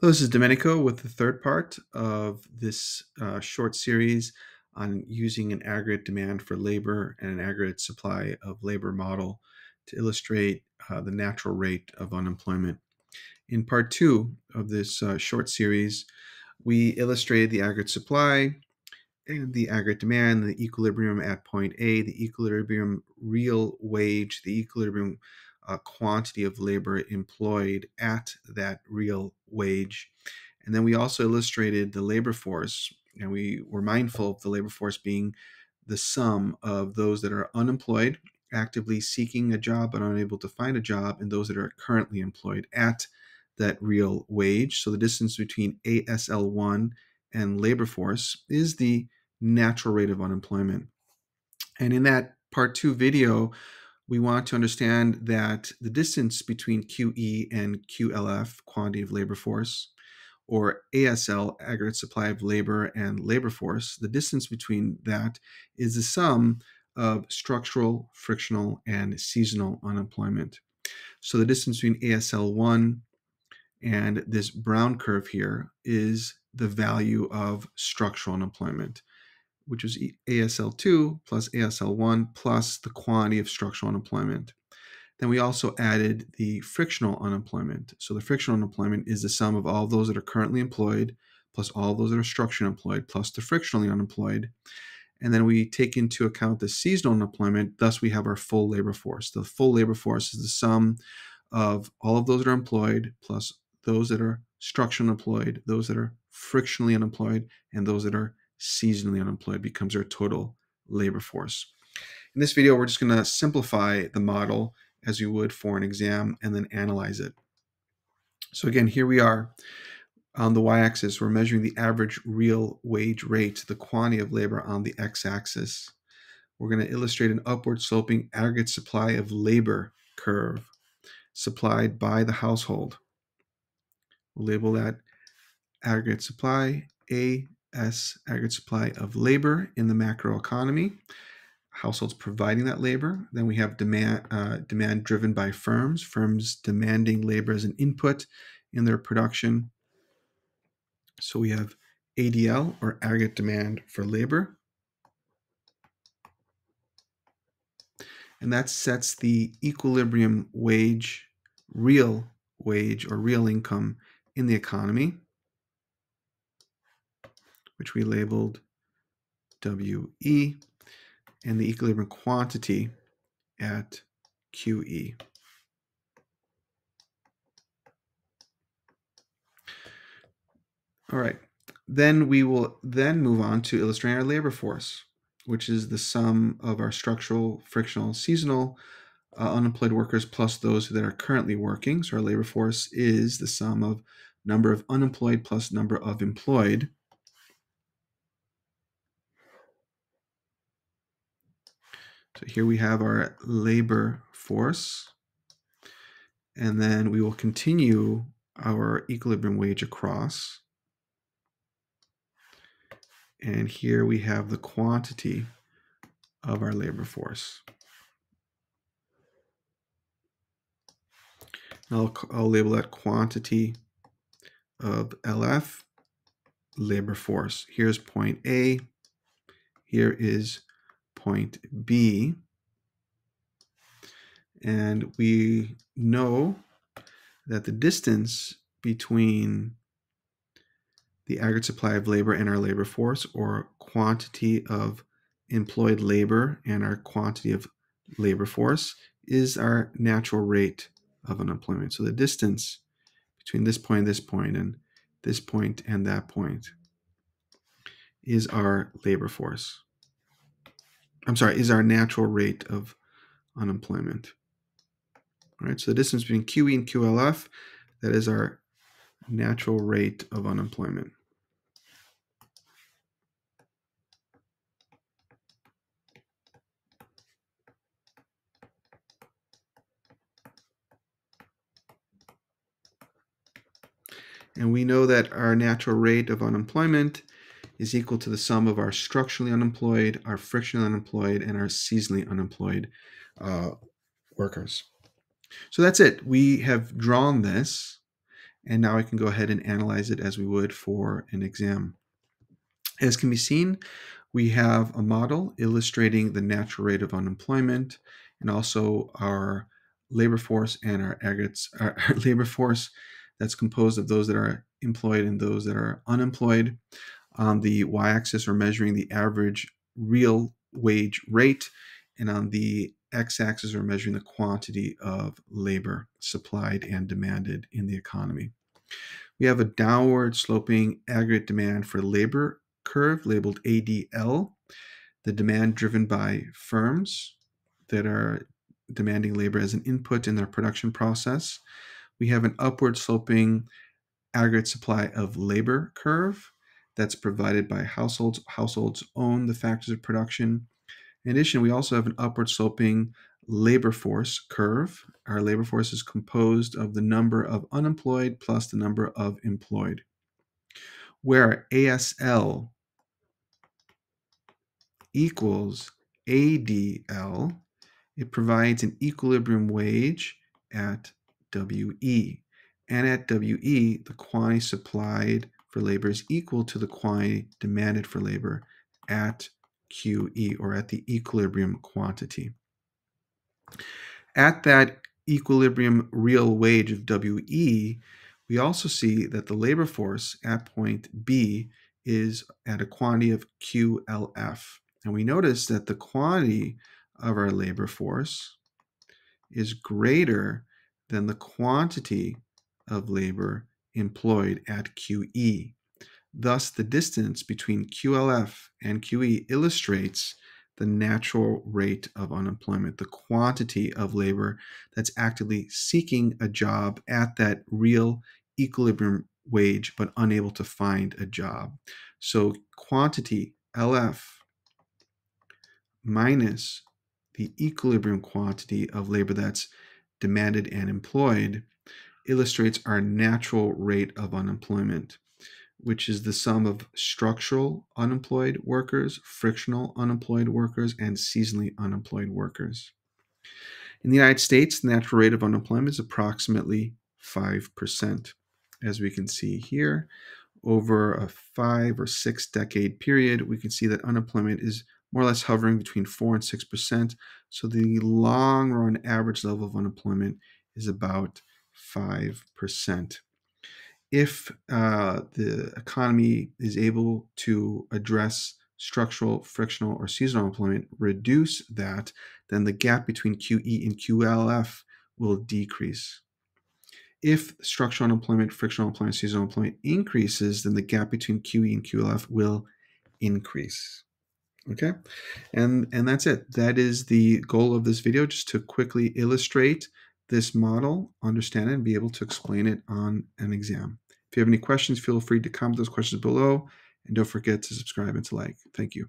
Hello, this is Domenico with the third part of this uh, short series on using an aggregate demand for labor and an aggregate supply of labor model to illustrate uh, the natural rate of unemployment. In part two of this uh, short series, we illustrated the aggregate supply and the aggregate demand, the equilibrium at point A, the equilibrium real wage, the equilibrium uh, quantity of labor employed at that real wage. And then we also illustrated the labor force, and we were mindful of the labor force being the sum of those that are unemployed, actively seeking a job but unable to find a job, and those that are currently employed at that real wage. So the distance between ASL1 and labor force is the natural rate of unemployment. And in that part two video, we want to understand that the distance between QE and QLF, quantity of labor force, or ASL, aggregate supply of labor and labor force, the distance between that is the sum of structural, frictional, and seasonal unemployment. So the distance between ASL1 and this brown curve here is the value of structural unemployment which was ASL2 plus ASL1 plus the quantity of structural unemployment. Then we also added the frictional unemployment. So the frictional unemployment is the sum of all those that are currently employed plus all those that are structurally employed plus the frictionally unemployed. And then we take into account the seasonal unemployment. Thus, we have our full labor force. The full labor force is the sum of all of those that are employed plus those that are structurally employed, those that are frictionally unemployed, and those that are seasonally unemployed becomes our total labor force. In this video, we're just going to simplify the model as you would for an exam and then analyze it. So again, here we are on the y-axis. We're measuring the average real wage rate, the quantity of labor on the x-axis. We're going to illustrate an upward sloping aggregate supply of labor curve supplied by the household. We'll label that aggregate supply A S, aggregate supply of labor in the macroeconomy, households providing that labor. Then we have demand, uh, demand driven by firms, firms demanding labor as an input in their production. So we have ADL or aggregate demand for labor. And that sets the equilibrium wage, real wage or real income in the economy which we labeled WE, and the equilibrium quantity at QE. All right, then we will then move on to illustrating our labor force, which is the sum of our structural, frictional, seasonal uh, unemployed workers plus those that are currently working. So our labor force is the sum of number of unemployed plus number of employed. So here we have our labor force. And then we will continue our equilibrium wage across. And here we have the quantity of our labor force. I'll, I'll label that quantity of LF, labor force. Here's point A. Here is point B. And we know that the distance between the aggregate supply of labor and our labor force, or quantity of employed labor and our quantity of labor force, is our natural rate of unemployment. So the distance between this point, this point, and this point and that point is our labor force. I'm sorry, is our natural rate of unemployment. All right, so the distance between QE and QLF, that is our natural rate of unemployment. And we know that our natural rate of unemployment is equal to the sum of our structurally unemployed, our frictionally unemployed, and our seasonally unemployed uh, workers. So that's it. We have drawn this, And now I can go ahead and analyze it as we would for an exam. As can be seen, we have a model illustrating the natural rate of unemployment and also our labor force and our aggregates, our, our labor force that's composed of those that are employed and those that are unemployed. On the y-axis, we're measuring the average real wage rate, and on the x-axis, we're measuring the quantity of labor supplied and demanded in the economy. We have a downward sloping aggregate demand for labor curve labeled ADL, the demand driven by firms that are demanding labor as an input in their production process. We have an upward sloping aggregate supply of labor curve that's provided by households. Households own the factors of production. In addition, we also have an upward sloping labor force curve. Our labor force is composed of the number of unemployed plus the number of employed. Where ASL equals ADL, it provides an equilibrium wage at WE. And at WE, the quantity supplied for labor is equal to the quantity demanded for labor at QE or at the equilibrium quantity. At that equilibrium real wage of WE, we also see that the labor force at point B is at a quantity of QLF. And we notice that the quantity of our labor force is greater than the quantity of labor employed at QE. Thus, the distance between QLF and QE illustrates the natural rate of unemployment, the quantity of labor that's actively seeking a job at that real equilibrium wage but unable to find a job. So, quantity LF minus the equilibrium quantity of labor that's demanded and employed illustrates our natural rate of unemployment, which is the sum of structural unemployed workers, frictional unemployed workers, and seasonally unemployed workers. In the United States, the natural rate of unemployment is approximately 5%. As we can see here, over a five or six decade period, we can see that unemployment is more or less hovering between 4 and 6%. So the long run average level of unemployment is about 5%. If uh, the economy is able to address structural, frictional, or seasonal employment, reduce that, then the gap between QE and QLF will decrease. If structural unemployment, frictional employment, seasonal employment increases, then the gap between QE and QLF will increase. Okay, and and that's it. That is the goal of this video, just to quickly illustrate this model, understand it, and be able to explain it on an exam. If you have any questions, feel free to comment those questions below, and don't forget to subscribe and to like. Thank you.